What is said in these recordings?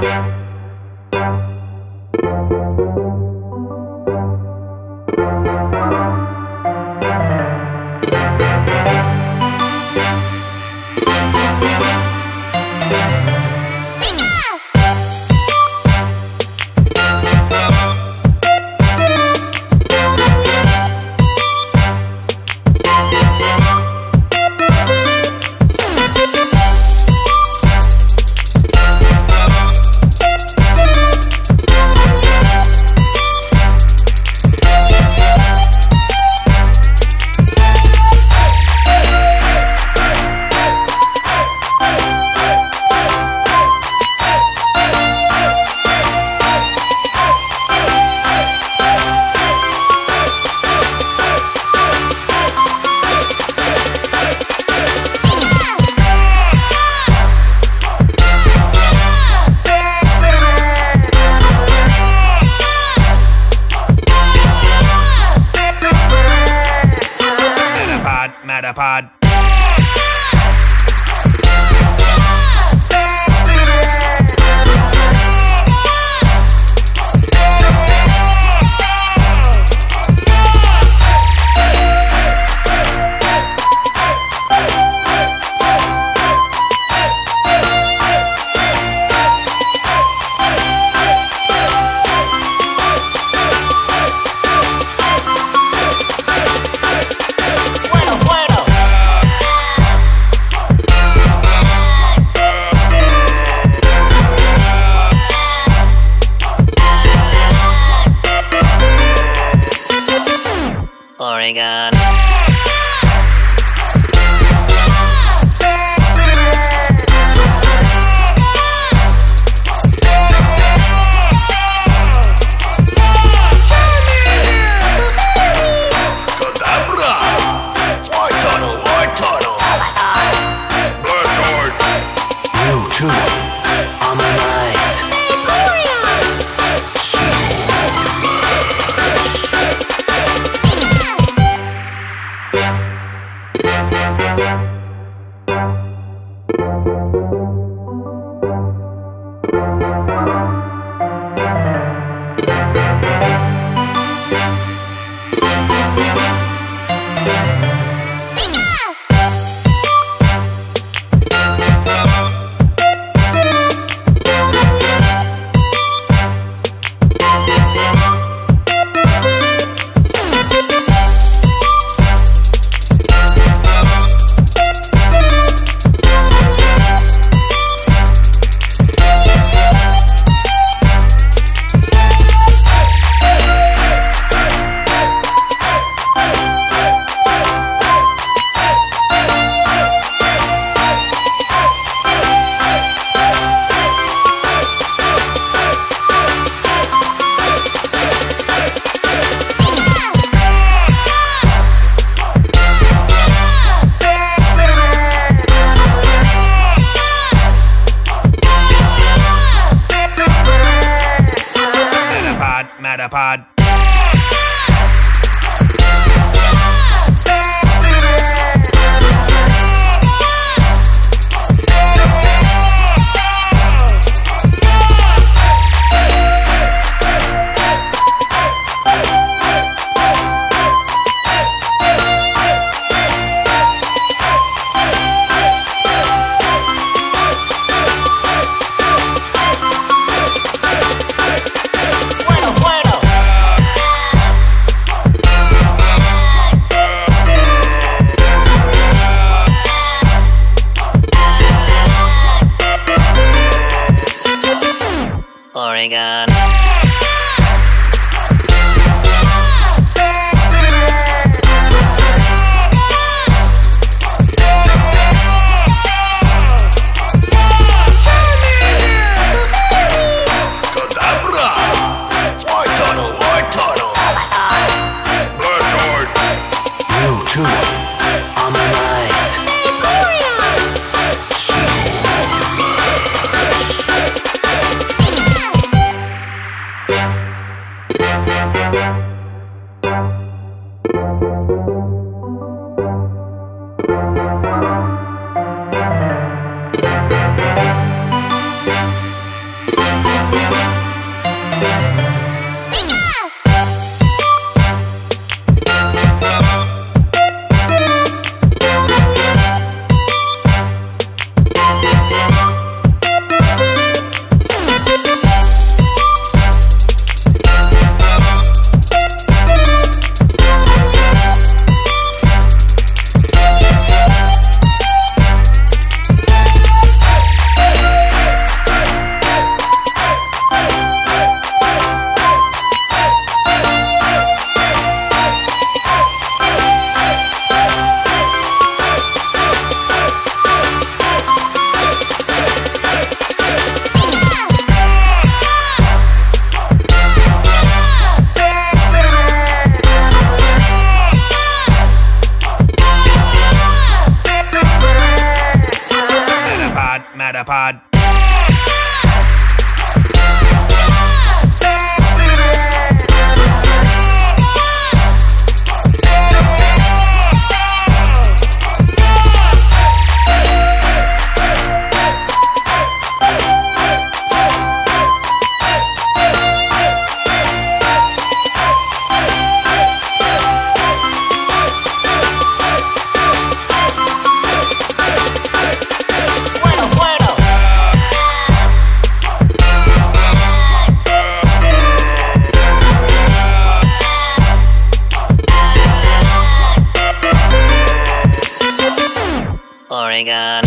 Matterpod. Matterpod. Matterpod, Oregon.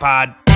Matterpod.